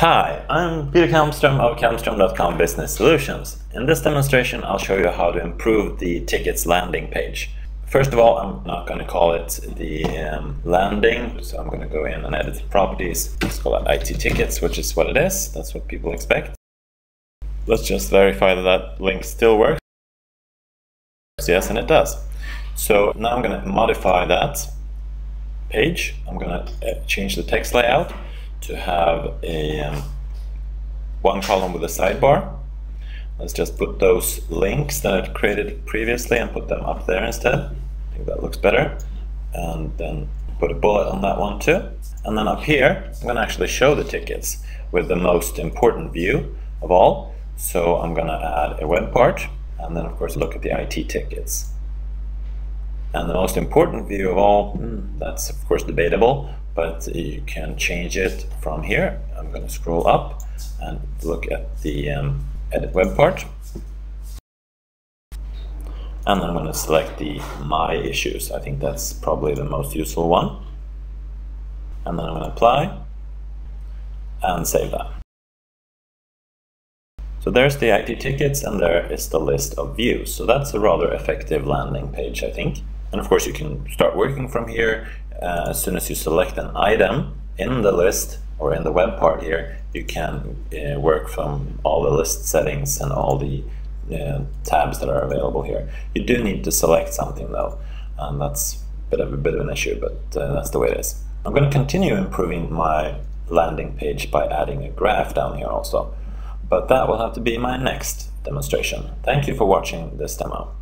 Hi, I'm Peter Kalmström of Kalmström.com Business Solutions. In this demonstration I'll show you how to improve the tickets landing page. First of all, I'm not going to call it the um, landing, so I'm going to go in and edit the properties. Let's call it IT tickets, which is what it is. That's what people expect. Let's just verify that that link still works. Yes, and it does. So now I'm going to modify that page. I'm going to uh, change the text layout to have a um, one column with a sidebar. Let's just put those links that I created previously and put them up there instead. I think that looks better. And then put a bullet on that one too. And then up here, I'm going to actually show the tickets with the most important view of all. So I'm going to add a web part and then of course look at the IT tickets. And the most important view of all, hmm, that's of course debatable, but you can change it from here. I'm going to scroll up and look at the um, edit web part. And I'm going to select the My Issues. I think that's probably the most useful one. And then I'm going to apply and save that. So there's the IT tickets and there is the list of views. So that's a rather effective landing page, I think. And of course you can start working from here uh, as soon as you select an item in the list or in the web part here, you can uh, work from all the list settings and all the uh, tabs that are available here. You do need to select something though, and that's a bit of a bit of an issue, but uh, that's the way it is. I'm going to continue improving my landing page by adding a graph down here also, but that will have to be my next demonstration. Thank you for watching this demo.